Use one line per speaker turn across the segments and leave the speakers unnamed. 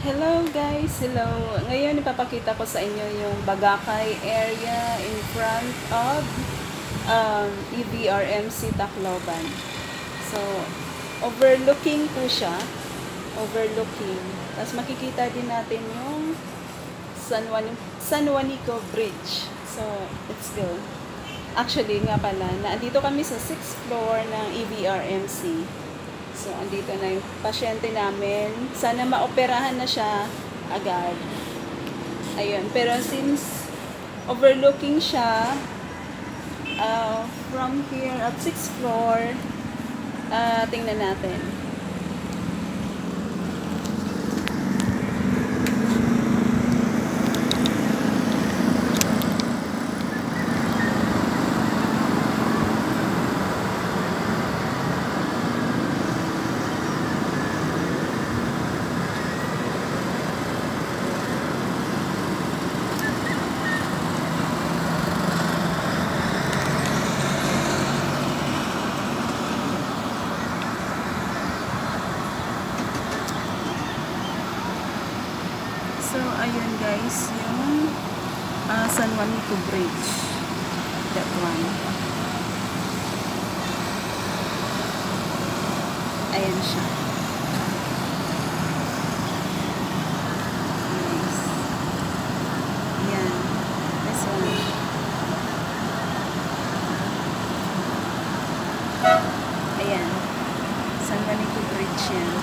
Hello guys, hello. Ngayon ipapakita ko sa inyo yung Bagakay area in front of um, EVRMC Tacloban. So, overlooking po siya. Overlooking. Tapos makikita din natin yung San, Juan, San Juanico Bridge. So, let's go. Actually, nga pala, naandito kami sa 6th floor ng E EVRMC. So, andito na yung pasyente namin. Sana maoperahan na siya agad. Ayun. Pero since overlooking siya, uh, from here at 6th floor, uh, tingnan natin. So, ayun guys, yung uh, San Juanico Bridge. That one. Ayan siya. Nice. Ayan. San Juanico Bridge yan.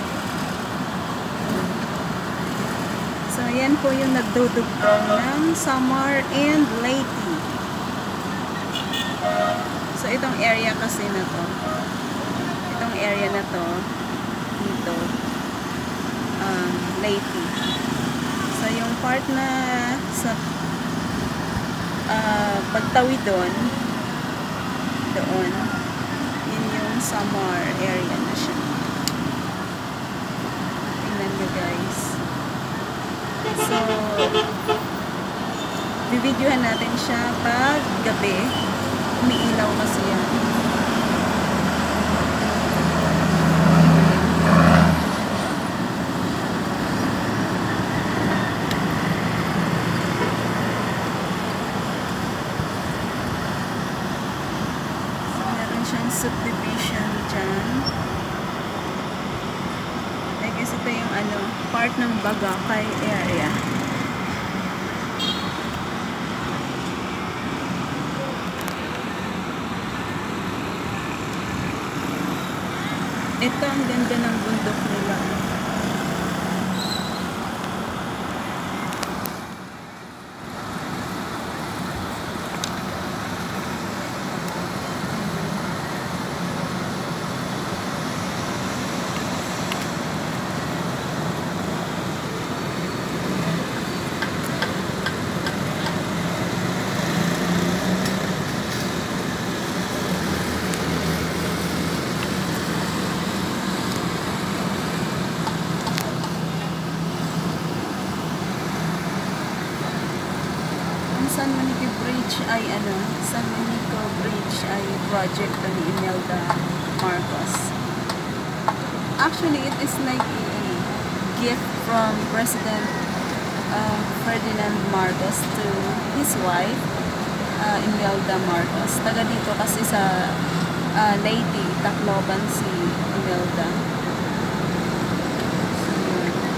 So, yan po yung nagdudugtong ng Samar and Leyte. So, itong area kasi na to. Itong area na to, dito, um, Leyte. So, yung part na sa uh, pagtawid doon, doon, yun yung Samar area na siya. Tingnan nyo guys. So, bibidyohan natin siya pag gabi. Umiilaw kasi yan. Subdivision dyan. I guess ito yung ano, part ng Bagakay area. Ito ang ganda ng bundok nila. Ang San Monique Bridge ay ano, San Monique Bridge ay project ni Imelda Marcos. Actually, it is like a, gift from President uh, Ferdinand Marcos to his wife, uh, Imelda Marcos. Taga dito kasi sa uh, Leyte, Tacloban si Imelda. So, yun.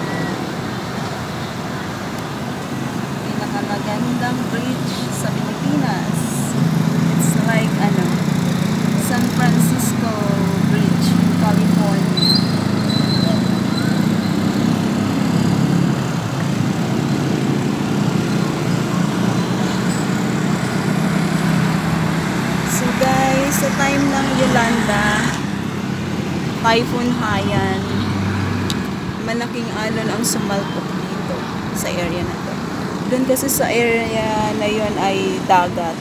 Pinakamagandang bridge sa Pilipinas. It's like, ano, San Francisco Bridge California. So guys, sa time ng Yolanda, Typhoon Haiyan, malaking alon ang sumalpok dito sa area na to. Doon kasi sa area na yon ay dagat.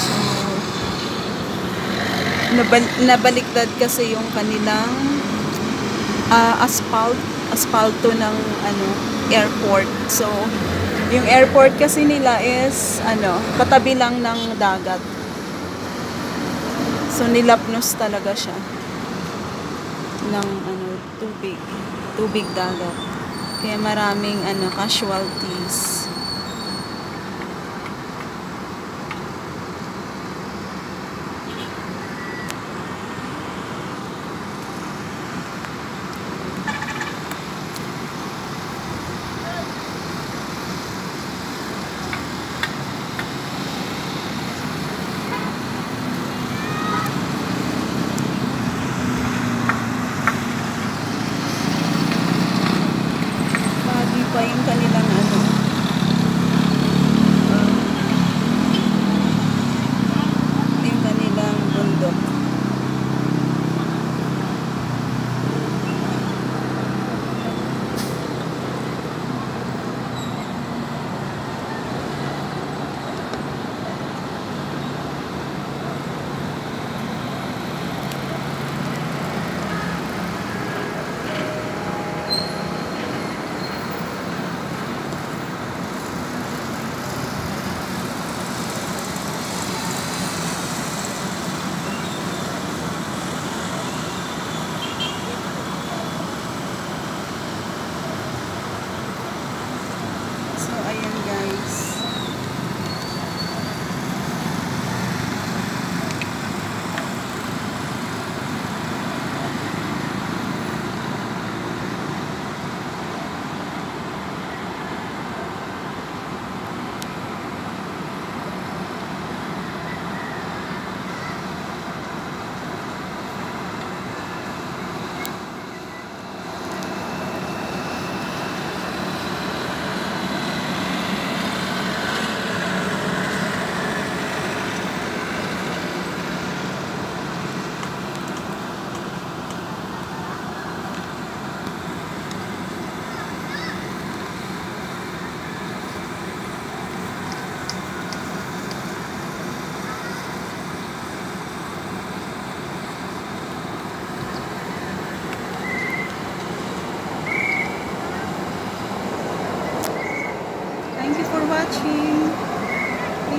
So, nabal nabaliktad kasi yung kanilang ah, asphalt, asphalto ng ano, airport. So, yung airport kasi nila is ano, katabi lang ng dagat. So, nilapnos talaga siya. ng ano tubig, tubig dagat. Kaya maraming ano casualties.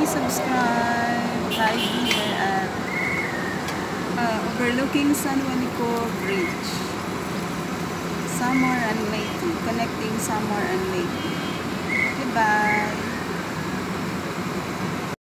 Subscribe. Live here at uh, overlooking San Juanico Bridge. Samar and Leyte. Connecting Samar and Leyte. Goodbye.